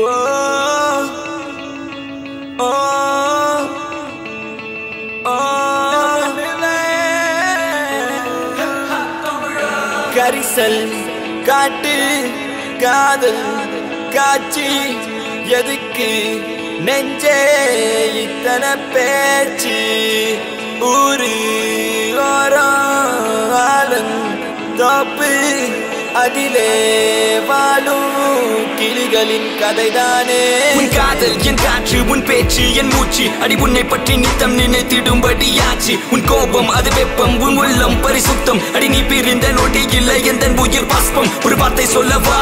Oh, oh, oh. கரிசல் காட்டு காதல் காட்சி எதுக்கு? நெஞ்சே இத்தனை பேச்சு. ஊரு ஓரம் ஆலன் தோப்பு. அதிலே வாழும் கிளிகளின் கதைதானே. உன் காதல் என் காற்று உன் பேச்சு என் மூச்சு அடி உன்னை பற்றி நித்தம் நினைத்திடும்படியாச்சு. உன் கோபம் அது வெப்பம் உன் உள்ளம் பரிசுத்தம். அடி நீ பிரிந்த நொடி இல்லை எந்த உயிர் பாஸ்பம் ஒரு வார்த்தை சொல்லவா?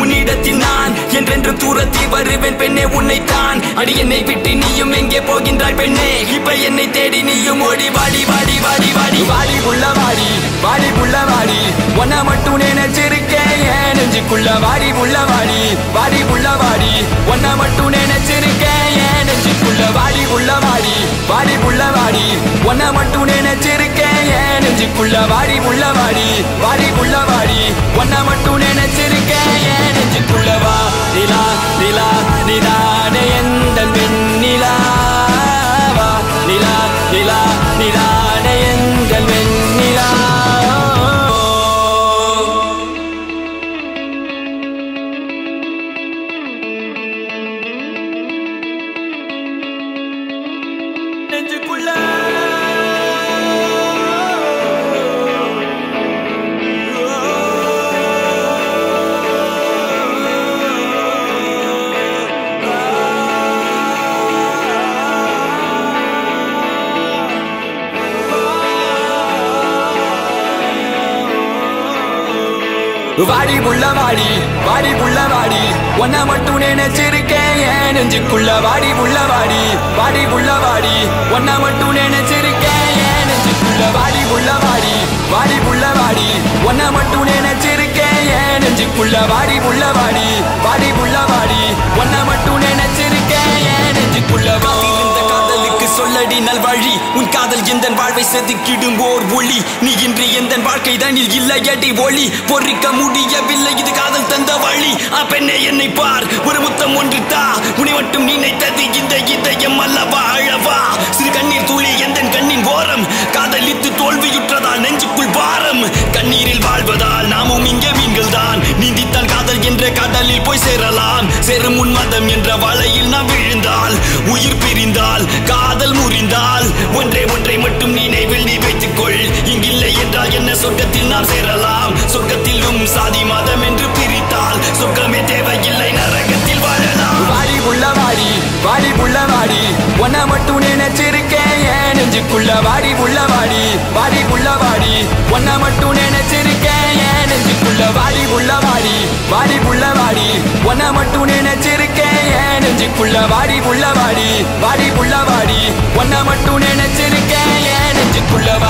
உன்னிடத்தில் நான் என்றென்று தூரத்தில் வருவேன் பெண்ணே உன்னை தான் அடி என்னை விட்டு நீயும் எங்கே போகின்றாய் பெண்ணே? இப்ப என்னை தேடி நீயும் ஓடி வாடி வாடி வாடி வாடி. வாடி உள்ள வாடி வாடி உள்ள வாடி. ஒன்ன மட்டும் நினைச்சிருக்கேன். என் நெஞ்சுக்குள்ள வாடி உள்ள வாடி வாடி உள்ள வாடி. ஒன்ன மட்டும் நினைச்சிருக்கேன். என் நெஞ்சுக்குள்ள வாடி உள்ள வாடி வாடி உள்ள வாடி. ஒன்ன மட்டும் நினைச்சிருக்கேன். என் நெஞ்சுக்குள்ள வாடி உள்ள வாடி வாடி உள்ள வாடி. ஒன்ன மட்டும் நினைச்சிருக்கேன். வாடி புள்ள வாடி வாடி புள்ள வாடி. ஒன்ன மட்டும் நினைச்சிருக்கேன் ஏன் நெஞ்சுக்குள்ள வாடி புள்ள வாடி வாடி புள்ள வாடி. ஒன்ன மட்டும் நினைச்சிருக்கேன் ஏன் நெஞ்சுக்குள்ள வாடி புள்ள வாடி வாடி புள்ள வாடி. ஒன்ன மட்டும் நினைச்சிருக்கேன் ஏன் நெஞ்சுக்குள்ள வாடி புள்ள வாடி வாடி புள்ள வாடி. ஒன்ன மட்டும் நினைச்சிருக்கேன் ஏன் நெஞ்சுக்குள்ள வாதிருந்த சொல்லடி நல்வழி உன் காதல் எந்த வாழ்வை செதுக்கிடும் ஓர் ஒளி? நீ இன்று எந்த வாழ்க்கை தனில் இல்லையடி ஒளி? பொறிக்க முடியவில்லை இது காதல் தந்த வழி. ஆ பெண்ணே என்னை பார் ஒரு முத்தம் ஒன்று தா உன்னை மட்டும் நினைத்தது இந்த இதயம் அல்லவா அழவா? சிறு கண்ணீர் துளி எந்த கண்ணின் ஓரம்? காதலித்து தோல்வியுற்றதால் நெஞ்சுக்குள் பாரம். கண்ணீரில் வாழ்வதால் நாமும் இங்கே மீன்கள் தான் நீந்தித்தால் காதல் என்ற கடலில் போய் சேரலாம். சேரும் உன்மதம் என்ற வலையில் நாம் விழுந்தால் உயிர் பிரிந்தால் கா ஒன்றே ஒன்றை மட்டும் நினைவில் நீ வைத்துக்கொள். இங்கில்லை என்றால் என்ன சொர்க்கத்தில் நாம் சேரலாம்? சொர்க்கத்திலும் சாதி மதம் என்று பிரித்தால் சொர்க்கமே தேவையில்லை நரகத்தில் வாழலாம். வாடி உள்ள வாடி வாடி உள்ள வாடி. ஒன்ன மட்டும் நினைச்சிருக்கேன் என் நெஞ்சுக்குள்ள. வாடி உள்ள வாடி வாடி உள்ள வாடி. ஒன்ன மட்டும் நினைச்சிருக்கேன் என் நெஞ்சுக்குள்ள. வாடி உள்ள வாடி. வாடி புள்ள வாடி. ஒன்ன மட்டும் நினைச்சிருக்கேன். என் நெஞ்சுக்குள்ள வாடி புள்ள வாடி. வாடி புள்ள வாடி. ஒன்ன மட்டும் நினைச்சிருக்கேன். என் நெஞ்சுக்குள்ள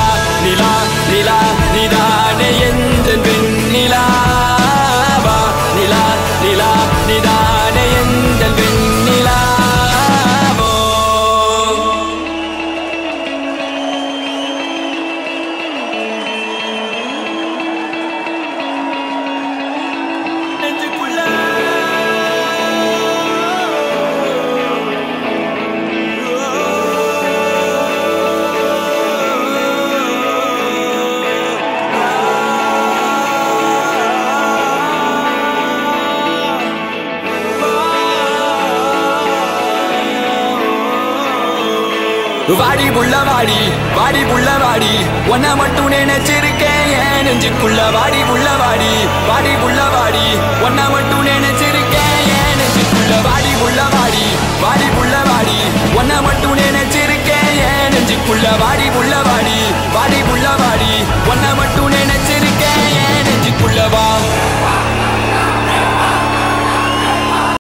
வாடி புள்ள வாடி வாடி புள்ள வாடி. ஒன்ன மட்டும் நினைச்சிருக்கேன் ஏன் நெஞ்சுக்குள்ள வாடி புள்ள வாடி வாடி புள்ள வாடி. ஒன்ன மட்டும் நினைச்சிருக்கேன் ஏன் நெஞ்சுக்குள்ள வாடி புள்ள வாடி வாடி புள்ள வாடி. ஒன்ன மட்டும் நினைச்சிருக்கேன் ஏன் நெஞ்சுக்குள்ள வாடி புள்ள வாடி.